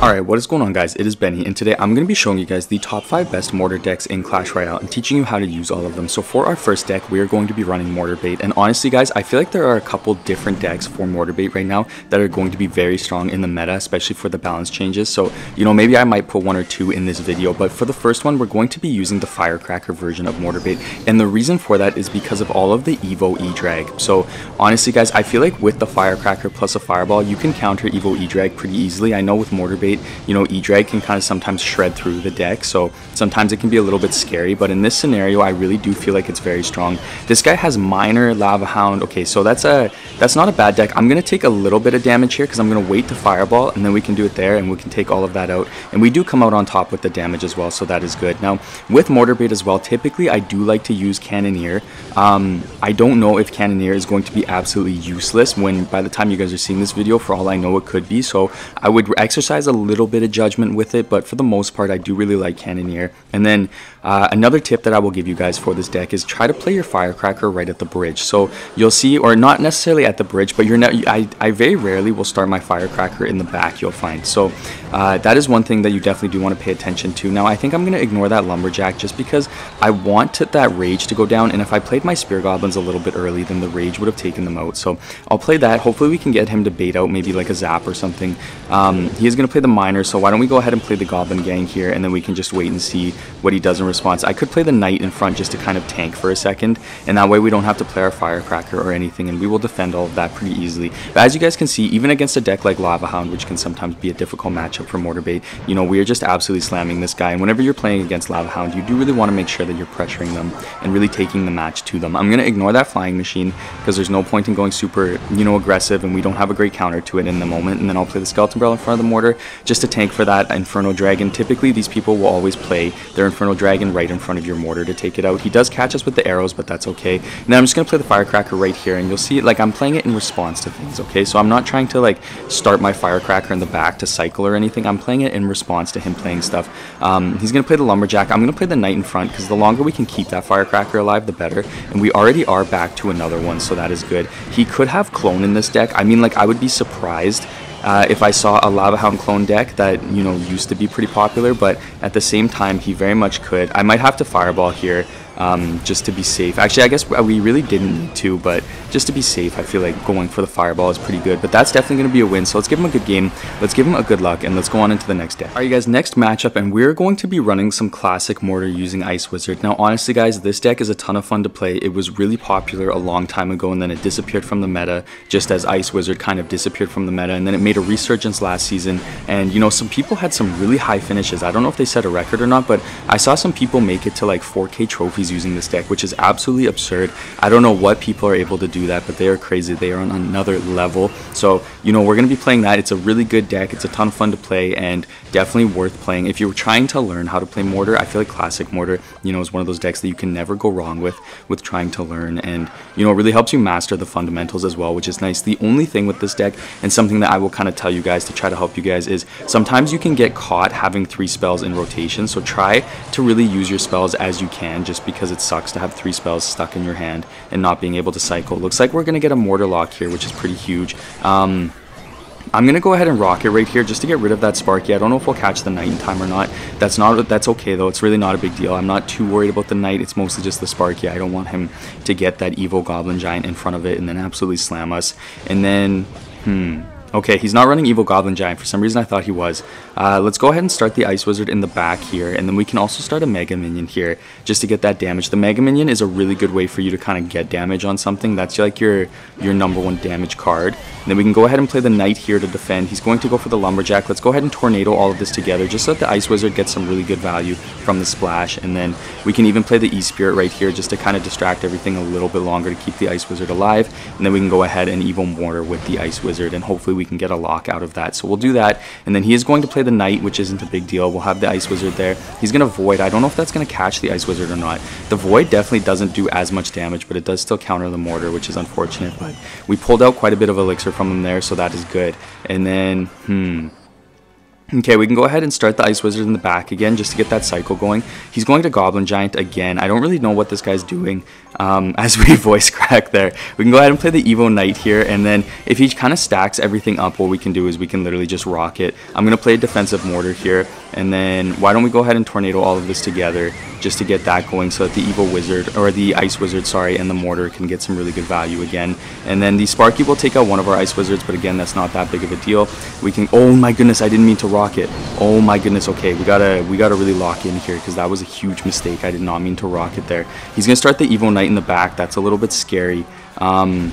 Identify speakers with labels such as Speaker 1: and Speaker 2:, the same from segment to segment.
Speaker 1: Alright, what is going on guys? It is Benny, and today I'm going to be showing you guys the top 5 best mortar decks in Clash Royale and teaching you how to use all of them. So for our first deck, we are going to be running Mortar Bait, and honestly guys, I feel like there are a couple different decks for Mortar Bait right now that are going to be very strong in the meta, especially for the balance changes. So, you know, maybe I might put one or two in this video, but for the first one, we're going to be using the Firecracker version of Mortar Bait, and the reason for that is because of all of the Evo E-Drag. So honestly guys, I feel like with the Firecracker plus a Fireball, you can counter Evo E-Drag pretty easily. I know with Mortar Bait, you know, E drag can kind of sometimes shred through the deck, so sometimes it can be a little bit scary, but in this scenario, I really do feel like it's very strong. This guy has Miner, Lava Hound, okay, so that's a that's not a bad deck. I'm going to take a little bit of damage here because I'm going to wait to Fireball, and then we can do it there, and we can take all of that out, and we do come out on top with the damage as well, so that is good. Now, with Mortar Bait as well, typically I do like to use Cannoneer. Um, I don't know if Cannoneer is going to be absolutely useless when by the time you guys are seeing this video, for all I know it could be, so I would exercise a little bit of judgment with it, but for the most part, I do really like Cannoneer. And then uh, another tip that I will give you guys for this deck is try to play your Firecracker right at the bridge. So you'll see, or not necessarily at the bridge, but you're not, I, I very rarely will start my Firecracker in the back, you'll find. So uh, that is one thing that you definitely do want to pay attention to. Now, I think I'm going to ignore that Lumberjack just because I want that Rage to go down, and if I played my Spear Goblins a little bit early, then the Rage would have taken them out. So I'll play that. Hopefully we can get him to bait out maybe like a Zap or something. Um, he is going to play the Miner, so why don't we go ahead and play the Goblin Gang here, and then we can just wait and see what he does in response. I could play the Knight in front just to kind of tank for a second, and that way we don't have to play our Firecracker or anything, and we will defend all of that pretty easily. But as you guys can see, even against a deck like Lava Hound, which can sometimes be a difficult matchup for Mortar Bait, you know, we are just absolutely slamming this guy, and whenever you're playing against Lava Hound, you do really want to make sure that you're pressuring them and really taking the match to them. I'm going to ignore that Flying Machine, because there's no point in going super, you know, aggressive, and we don't have a great counter to it in the moment, and then I'll play the Skeleton Barrel in front of the Mortar, just to tank for that Inferno Dragon. Typically, these people will always play their Inferno Dragon right in front of your mortar to take it out. He does catch us with the arrows, but that's okay. Now I'm just going to play the Firecracker right here, and you'll see, like, I'm playing it in response to things, okay? So I'm not trying to, like, start my Firecracker in the back to cycle or anything. I'm playing it in response to him playing stuff. Um, he's going to play the Lumberjack. I'm going to play the Knight in front, because the longer we can keep that Firecracker alive, the better. And we already are back to another one, so that is good. He could have Clone in this deck. I mean, like, I would be surprised uh, if I saw a Lava Hound clone deck that, you know, used to be pretty popular, but at the same time, he very much could. I might have to Fireball here um, just to be safe. Actually, I guess we really didn't need to, but just to be safe, I feel like going for the fireball is pretty good. But that's definitely going to be a win, so let's give him a good game. Let's give him a good luck, and let's go on into the next deck. Alright you guys, next matchup, and we're going to be running some classic mortar using Ice Wizard. Now, honestly guys, this deck is a ton of fun to play. It was really popular a long time ago, and then it disappeared from the meta, just as Ice Wizard kind of disappeared from the meta, and then it made a resurgence last season, and you know, some people had some really high finishes. I don't know if they set a record or not, but I saw some people make it to like 4k trophies using this deck, which is absolutely absurd. I don't know what people are able to do that, but they are crazy. They are on another level. So, you know, we're going to be playing that. It's a really good deck. It's a ton of fun to play and definitely worth playing. If you're trying to learn how to play Mortar, I feel like Classic Mortar, you know, is one of those decks that you can never go wrong with, with trying to learn. And, you know, it really helps you master the fundamentals as well, which is nice. The only thing with this deck, and something that I will kind of tell you guys to try to help you guys, is sometimes you can get caught having three spells in rotation. So try to really use your spells as you can, just because it sucks to have three spells stuck in your hand and not being able to cycle. Looks like we're going to get a Mortar Lock here, which is pretty huge. Um, I'm gonna go ahead and rocket right here just to get rid of that Sparky. I don't know if we'll catch the Knight in time or not. That's not that's okay though. It's really not a big deal. I'm not too worried about the Knight. It's mostly just the Sparky. I don't want him to get that Evo Goblin Giant in front of it and then absolutely slam us. And then, hmm, Okay, he's not running Evo Goblin Giant. For some reason, I thought he was. Uh, let's go ahead and start the Ice Wizard in the back here, and then we can also start a Mega Minion here just to get that damage. The Mega Minion is a really good way for you to kind of get damage on something. That's like your, your number one damage card. And then we can go ahead and play the Knight here to defend. He's going to go for the Lumberjack. Let's go ahead and Tornado all of this together just so that the Ice Wizard gets some really good value from the splash. And then we can even play the E-Spirit right here just to kind of distract everything a little bit longer to keep the Ice Wizard alive. And then we can go ahead and Evo Mortar with the Ice Wizard, and hopefully we can get a lock out of that. So we'll do that. And then he is going to play the Knight, which isn't a big deal. We'll have the Ice Wizard there. He's going to Void. I don't know if that's going to catch the Ice Wizard or not. The Void definitely doesn't do as much damage, but it does still counter the Mortar, which is unfortunate. But we pulled out quite a bit of Elixir from him there, so that is good. And then, hmm, Okay, we can go ahead and start the Ice Wizard in the back again just to get that cycle going. He's going to Goblin Giant again. I don't really know what this guy's doing um, as we voice crack there. We can go ahead and play the Evo Knight here, and then if he kind of stacks everything up, what we can do is we can literally just rocket. I'm going to play a Defensive Mortar here, and then why don't we go ahead and Tornado all of this together just to get that going so that the evil Wizard, or the Ice Wizard, sorry, and the Mortar can get some really good value again. And then the Sparky will take out one of our Ice Wizards, but again, that's not that big of a deal. We can, oh my goodness, I didn't mean to rocket Oh my goodness. Okay, we gotta we gotta really lock in here because that was a huge mistake. I did not mean to rocket there. He's gonna start the Evo Knight in the back. That's a little bit scary. Um,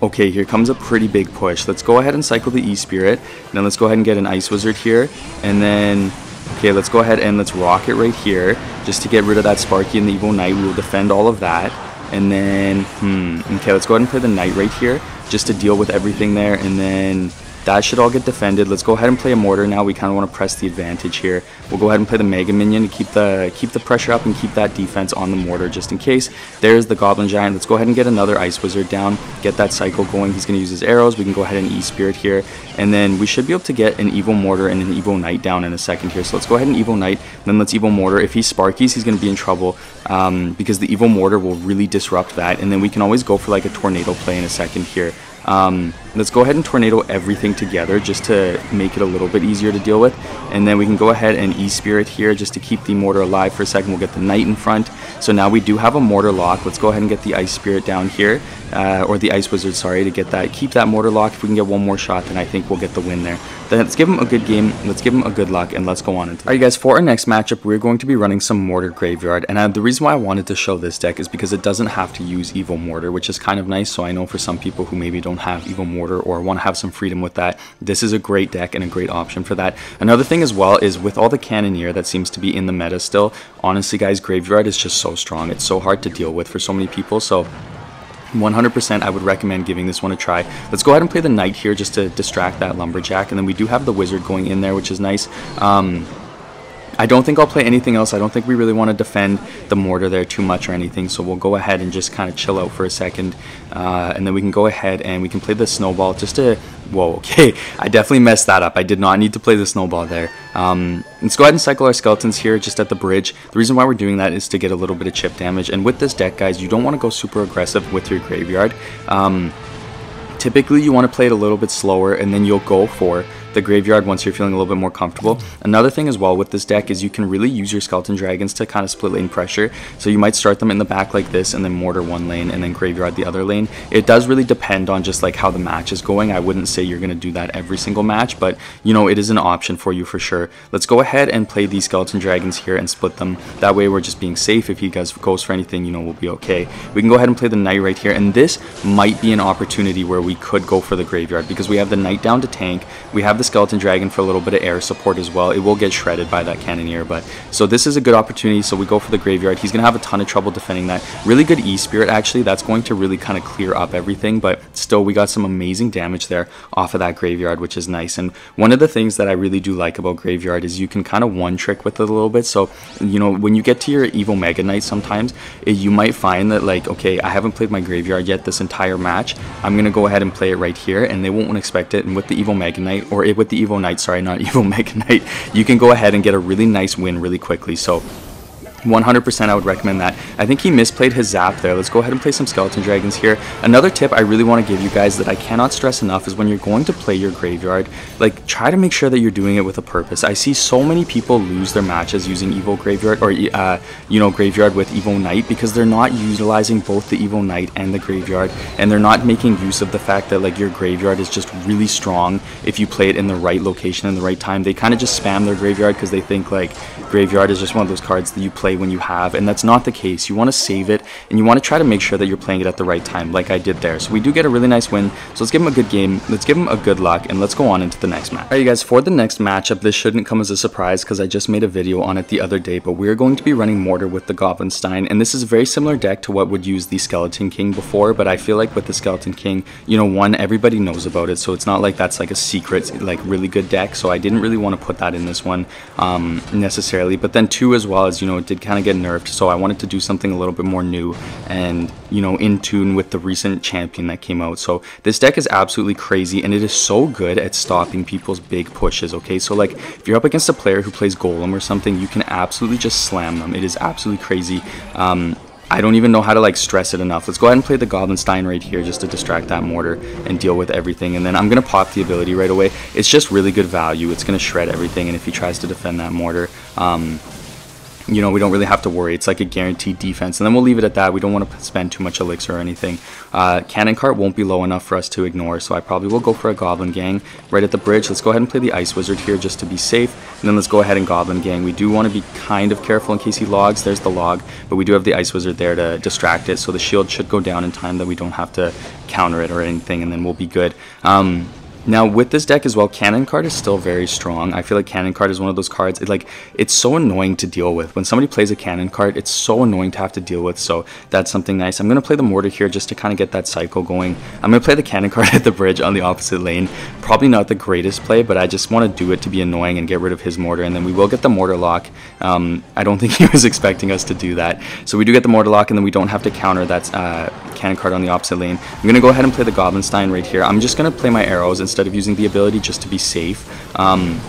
Speaker 1: okay, here comes a pretty big push. Let's go ahead and cycle the E-Spirit. Then let's go ahead and get an Ice Wizard here. And then, okay, let's go ahead and let's rocket right here just to get rid of that Sparky and the Evo Knight. We will defend all of that. And then, hmm, okay, let's go ahead and play the Knight right here just to deal with everything there. And then that should all get defended. Let's go ahead and play a mortar now. We kind of want to press the advantage here. We'll go ahead and play the Mega Minion to keep the keep the pressure up and keep that defense on the mortar just in case. There's the Goblin Giant. Let's go ahead and get another Ice Wizard down. Get that cycle going. He's going to use his arrows. We can go ahead and E-Spirit here. And then we should be able to get an Evo Mortar and an Evo Knight down in a second here. So let's go ahead and Evo Knight. Then let's Evo Mortar. If he Sparkies, he's going to be in trouble um, because the Evo Mortar will really disrupt that. And then we can always go for like a Tornado play in a second here. Um, let's go ahead and tornado everything together just to make it a little bit easier to deal with. And then we can go ahead and E-Spirit here just to keep the mortar alive for a second. We'll get the Knight in front. So now we do have a mortar lock. Let's go ahead and get the Ice Spirit down here. Uh, or the Ice Wizard, sorry, to get that. Keep that mortar lock. If we can get one more shot, then I think we'll get the win there. Then let's give him a good game. Let's give him a good luck, and let's go on. Alright guys, for our next matchup, we're going to be running some Mortar Graveyard. And uh, the reason why I wanted to show this deck is because it doesn't have to use Evo Mortar, which is kind of nice. So I know for some people who maybe don't have Evo Mortar or want to have some freedom with that, this is a great deck and a great option for that. Another thing as well is with all the Cannoneer that seems to be in the meta still, honestly guys, Graveyard is just so strong. It's so hard to deal with for so many people. So 100% I would recommend giving this one a try. Let's go ahead and play the knight here just to distract that lumberjack and then we do have the wizard going in there which is nice. Um, I don't think I'll play anything else. I don't think we really want to defend the mortar there too much or anything. So we'll go ahead and just kind of chill out for a second. Uh, and then we can go ahead and we can play the snowball just to... Whoa, okay. I definitely messed that up. I did not need to play the snowball there. Um, let's go ahead and cycle our skeletons here just at the bridge. The reason why we're doing that is to get a little bit of chip damage. And with this deck, guys, you don't want to go super aggressive with your graveyard. Um, typically, you want to play it a little bit slower and then you'll go for the graveyard once you're feeling a little bit more comfortable. Another thing as well with this deck is you can really use your Skeleton Dragons to kind of split lane pressure. So you might start them in the back like this and then Mortar one lane and then Graveyard the other lane. It does really depend on just like how the match is going. I wouldn't say you're going to do that every single match, but you know, it is an option for you for sure. Let's go ahead and play these Skeleton Dragons here and split them. That way we're just being safe. If he guys goes for anything, you know, we'll be okay. We can go ahead and play the Knight right here. And this might be an opportunity where we could go for the Graveyard because we have the Knight down to tank. We have the Skeleton Dragon for a little bit of air support as well. It will get shredded by that Cannoneer, but so this is a good opportunity. So we go for the Graveyard. He's going to have a ton of trouble defending that. Really good E-Spirit, actually. That's going to really kind of clear up everything, but still, we got some amazing damage there off of that Graveyard, which is nice. And one of the things that I really do like about Graveyard is you can kind of one-trick with it a little bit. So, you know, when you get to your Evo Mega Knight sometimes, it, you might find that, like, okay, I haven't played my Graveyard yet this entire match. I'm going to go ahead and play it right here, and they won't expect it. And with the Evo Mega Knight, or with the Evo Knight, sorry, not Evo Mega Knight, you can go ahead and get a really nice win really quickly. So 100% I would recommend that. I think he misplayed his zap there. Let's go ahead and play some Skeleton Dragons here. Another tip I really want to give you guys that I cannot stress enough is when you're going to play your Graveyard, like try to make sure that you're doing it with a purpose. I see so many people lose their matches using Evil Graveyard or, uh, you know, Graveyard with Evo Knight because they're not utilizing both the Evo Knight and the Graveyard and they're not making use of the fact that like your Graveyard is just really strong if you play it in the right location and the right time. They kind of just spam their Graveyard because they think like Graveyard is just one of those cards that you play when you have, and that's not the case. You want to save it, and you want to try to make sure that you're playing it at the right time, like I did there. So we do get a really nice win, so let's give him a good game, let's give him a good luck, and let's go on into the next match. Alright you guys, for the next matchup, this shouldn't come as a surprise because I just made a video on it the other day, but we're going to be running Mortar with the Goblinstein, and this is a very similar deck to what would use the Skeleton King before, but I feel like with the Skeleton King, you know, one, everybody knows about it, so it's not like that's like a secret, like really good deck, so I didn't really want to put that in this one um, necessarily, but then two as well as, you know, it did kind of get nerfed, so I wanted to do something a little bit more new and, you know, in tune with the recent champion that came out. So this deck is absolutely crazy, and it is so good at stopping people's big pushes, okay? So, like, if you're up against a player who plays Golem or something, you can absolutely just slam them. It is absolutely crazy. Um, I don't even know how to like stress it enough. Let's go ahead and play the Goblinstein right here just to distract that mortar and deal with everything. And then I'm going to pop the ability right away. It's just really good value. It's going to shred everything. And if he tries to defend that mortar, um, you know, we don't really have to worry. It's like a guaranteed defense. And then we'll leave it at that. We don't want to spend too much elixir or anything. Uh, Cannon Cart won't be low enough for us to ignore, so I probably will go for a Goblin Gang right at the bridge. Let's go ahead and play the Ice Wizard here just to be safe. And then let's go ahead and Goblin Gang. We do want to be kind of careful in case he logs. There's the log. But we do have the Ice Wizard there to distract it, so the shield should go down in time that we don't have to counter it or anything, and then we'll be good. Um, now with this deck as well, Cannon Cart is still very strong. I feel like Cannon Cart is one of those cards, it, like, it's so annoying to deal with. When somebody plays a Cannon Cart, it's so annoying to have to deal with, so that's something nice. I'm going to play the Mortar here just to kind of get that cycle going. I'm going to play the Cannon card at the bridge on the opposite lane. Probably not the greatest play, but I just want to do it to be annoying and get rid of his Mortar, and then we will get the Mortar Lock. Um, I don't think he was expecting us to do that. So we do get the Mortar Lock, and then we don't have to counter that uh, Cannon Cart on the opposite lane. I'm going to go ahead and play the Goblinstein right here. I'm just going to play my arrows instead of using the ability just to be safe. Um,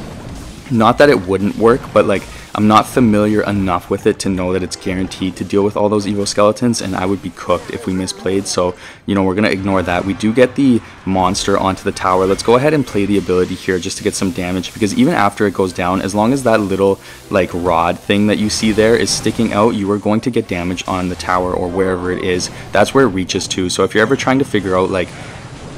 Speaker 1: not that it wouldn't work, but like I'm not familiar enough with it to know that it's guaranteed to deal with all those Evo skeletons, and I would be cooked if we misplayed. So, you know, we're going to ignore that. We do get the monster onto the tower. Let's go ahead and play the ability here just to get some damage, because even after it goes down, as long as that little, like, rod thing that you see there is sticking out, you are going to get damage on the tower or wherever it is. That's where it reaches to. So if you're ever trying to figure out, like,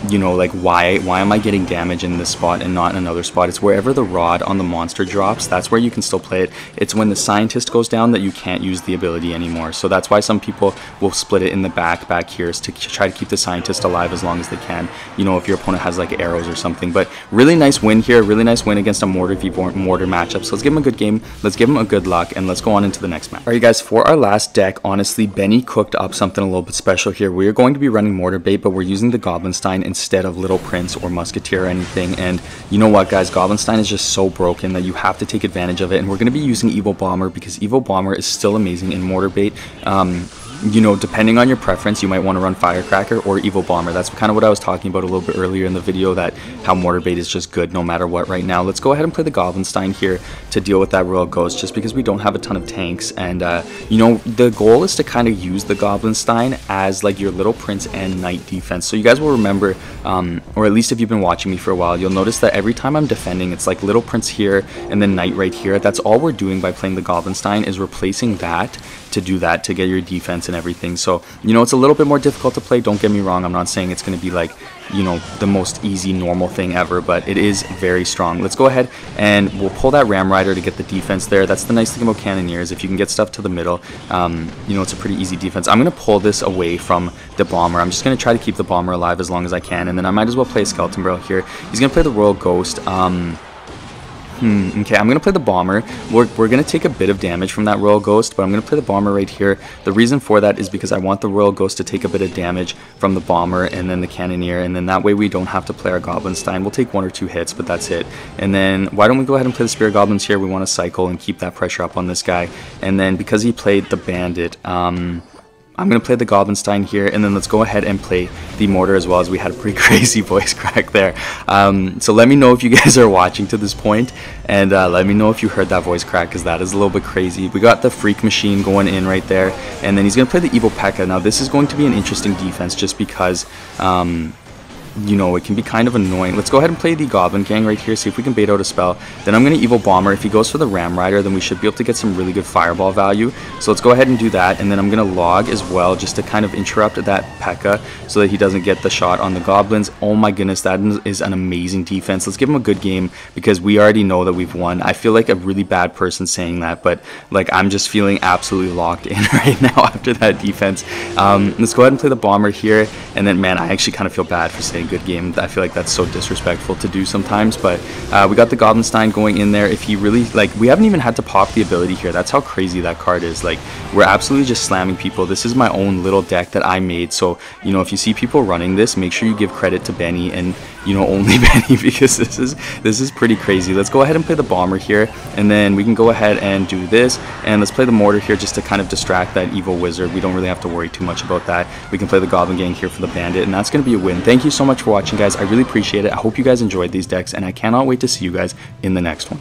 Speaker 1: you know, like why why am I getting damage in this spot and not in another spot? It's wherever the rod on the monster drops, that's where you can still play it. It's when the scientist goes down that you can't use the ability anymore. So that's why some people will split it in the back back here is to try to keep the scientist alive as long as they can. You know, if your opponent has like arrows or something. But really nice win here, really nice win against a mortar v mortar matchup. So let's give him a good game, let's give him a good luck, and let's go on into the next match. Alright guys, for our last deck, honestly, Benny cooked up something a little bit special here. We are going to be running mortar bait, but we're using the Goblinstein instead of Little Prince or Musketeer or anything. And you know what, guys? Goblinstein is just so broken that you have to take advantage of it. And we're going to be using Evo Bomber because Evo Bomber is still amazing in Mortar Bait. Um, you know, depending on your preference, you might want to run Firecracker or Evo Bomber. That's kind of what I was talking about a little bit earlier in the video, that how Mortar Bait is just good no matter what right now. Let's go ahead and play the Goblinstein here to deal with that Royal Ghost, just because we don't have a ton of tanks. And, uh, you know, the goal is to kind of use the Goblinstein as, like, your Little Prince and Knight defense. So you guys will remember, um, or at least if you've been watching me for a while, you'll notice that every time I'm defending, it's like Little Prince here and then Knight right here. That's all we're doing by playing the Goblinstein is replacing that to do that to get your defense and everything. So, you know, it's a little bit more difficult to play. Don't get me wrong. I'm not saying it's going to be like, you know, the most easy normal thing ever, but it is very strong. Let's go ahead and we'll pull that Ram Rider to get the defense there. That's the nice thing about Cannoneers. If you can get stuff to the middle, um, you know, it's a pretty easy defense. I'm going to pull this away from the Bomber. I'm just going to try to keep the Bomber alive as long as I can, and then I might as well play Skeleton Barrel here. He's going to play the Royal Ghost. Um, Hmm, okay, I'm going to play the Bomber. We're, we're going to take a bit of damage from that Royal Ghost, but I'm going to play the Bomber right here. The reason for that is because I want the Royal Ghost to take a bit of damage from the Bomber and then the Cannoneer, and then that way we don't have to play our Goblinstein. We'll take one or two hits, but that's it. And then why don't we go ahead and play the Spear Goblins here? We want to cycle and keep that pressure up on this guy. And then because he played the Bandit, um, I'm to play the Goblinstein here, and then let's go ahead and play the Mortar as well, as we had a pretty crazy voice crack there. Um, so let me know if you guys are watching to this point, and uh, let me know if you heard that voice crack, because that is a little bit crazy. We got the Freak Machine going in right there, and then he's to play the Evo P.E.K.K.A. Now, this is going to be an interesting defense, just because... Um, you know, it can be kind of annoying. Let's go ahead and play the Goblin Gang right here, see if we can bait out a spell. Then I'm going to Evo Bomber. If he goes for the Ram Rider, then we should be able to get some really good Fireball value. So let's go ahead and do that, and then I'm going to log as well, just to kind of interrupt that P.E.K.K.A. so that he doesn't get the shot on the Goblins. Oh my goodness, that is an amazing defense. Let's give him a good game, because we already know that we've won. I feel like a really bad person saying that, but like I'm just feeling absolutely locked in right now after that defense. Um, let's go ahead and play the Bomber here, and then, man, I actually kind of feel bad for saying good game. I feel like that's so disrespectful to do sometimes, but uh, we got the Goblinstein going in there. If he really, like, we haven't even had to pop the ability here. That's how crazy that card is. Like, we're absolutely just slamming people. This is my own little deck that I made, so, you know, if you see people running this, make sure you give credit to Benny and you know, only Benny because this is this is pretty crazy. Let's go ahead and play the bomber here, and then we can go ahead and do this, and let's play the mortar here just to kind of distract that Evo wizard. We don't really have to worry too much about that. We can play the goblin gang here for the bandit, and that's going to be a win. Thank you so much for watching, guys. I really appreciate it. I hope you guys enjoyed these decks, and I cannot wait to see you guys in the next one.